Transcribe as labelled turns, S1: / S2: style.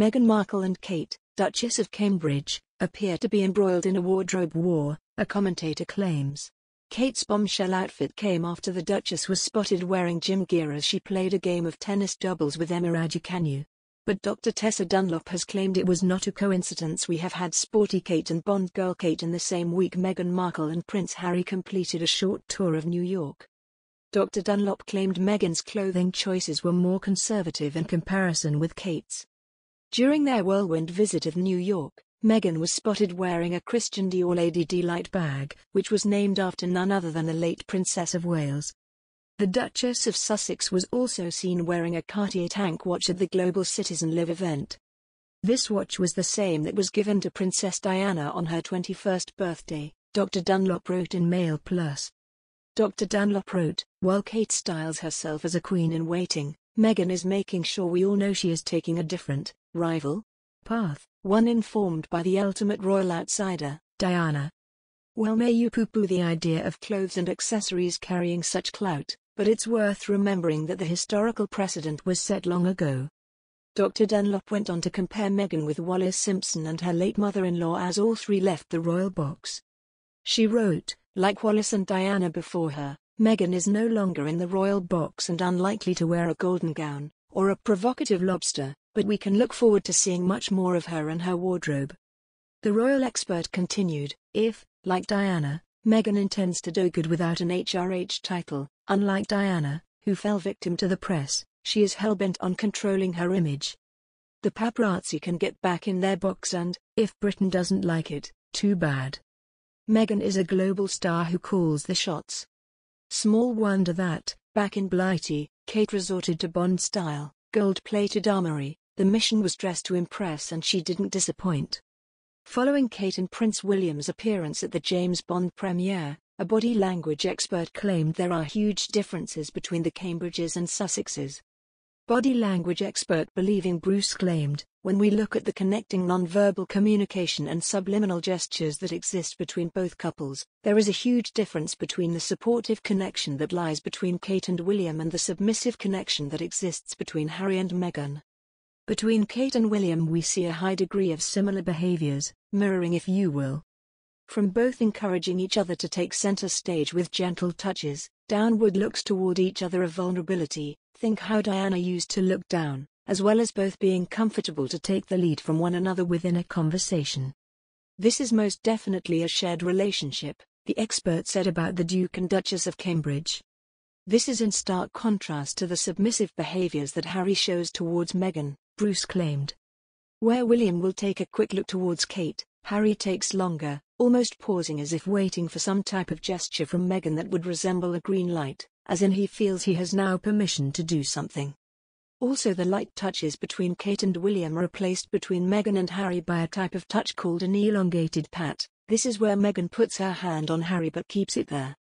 S1: Meghan Markle and Kate, Duchess of Cambridge, appear to be embroiled in a wardrobe war, a commentator claims. Kate's bombshell outfit came after the Duchess was spotted wearing gym gear as she played a game of tennis doubles with Emma Raducanu. But Dr. Tessa Dunlop has claimed it was not a coincidence we have had sporty Kate and Bond girl Kate in the same week Meghan Markle and Prince Harry completed a short tour of New York. Dr. Dunlop claimed Meghan's clothing choices were more conservative in comparison with Kate's. During their whirlwind visit of New York, Meghan was spotted wearing a Christian Dior Lady D-Lite bag, which was named after none other than the late Princess of Wales. The Duchess of Sussex was also seen wearing a Cartier tank watch at the Global Citizen Live event. This watch was the same that was given to Princess Diana on her 21st birthday, Dr. Dunlop wrote in Mail Plus. Dr. Dunlop wrote, While Kate styles herself as a queen in waiting, Meghan is making sure we all know she is taking a different, rival, path, one informed by the ultimate royal outsider, Diana. Well may you poo-poo the idea of clothes and accessories carrying such clout, but it's worth remembering that the historical precedent was set long ago. Dr. Dunlop went on to compare Meghan with Wallis Simpson and her late mother-in-law as all three left the royal box. She wrote, like Wallis and Diana before her, Meghan is no longer in the royal box and unlikely to wear a golden gown, or a provocative lobster, but we can look forward to seeing much more of her and her wardrobe. The royal expert continued, if, like Diana, Meghan intends to do good without an HRH title, unlike Diana, who fell victim to the press, she is hell-bent on controlling her image. The paparazzi can get back in their box and, if Britain doesn't like it, too bad. Meghan is a global star who calls the shots. Small wonder that, back in Blighty, Kate resorted to Bond style, gold-plated armory, the mission was dressed to impress and she didn't disappoint. Following Kate and Prince William's appearance at the James Bond premiere, a body language expert claimed there are huge differences between the Cambridges and Sussexes. Body language expert believing Bruce claimed, when we look at the connecting nonverbal communication and subliminal gestures that exist between both couples, there is a huge difference between the supportive connection that lies between Kate and William and the submissive connection that exists between Harry and Meghan. Between Kate and William we see a high degree of similar behaviors, mirroring if you will. From both encouraging each other to take center stage with gentle touches, downward looks toward each other of vulnerability, think how Diana used to look down, as well as both being comfortable to take the lead from one another within a conversation. This is most definitely a shared relationship, the expert said about the Duke and Duchess of Cambridge. This is in stark contrast to the submissive behaviors that Harry shows towards Meghan. Bruce claimed. Where William will take a quick look towards Kate, Harry takes longer, almost pausing as if waiting for some type of gesture from Meghan that would resemble a green light, as in he feels he has now permission to do something. Also the light touches between Kate and William are replaced between Meghan and Harry by a type of touch called an elongated pat. This is where Meghan puts her hand on Harry but keeps it there.